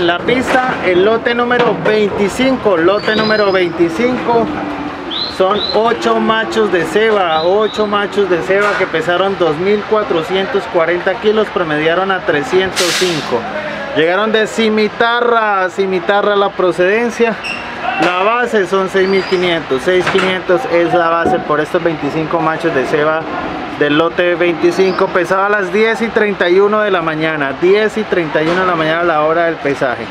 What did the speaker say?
En la pista, el lote número 25, lote número 25 son 8 machos de ceba, 8 machos de ceba que pesaron 2.440 kilos, promediaron a 305. Llegaron de Cimitarra, Cimitarra la procedencia. La base son 6.500, 6.500 es la base por estos 25 machos de ceba del lote 25. Pesaba a las 10 y 31 de la mañana, 10 y 31 de la mañana la hora del pesaje.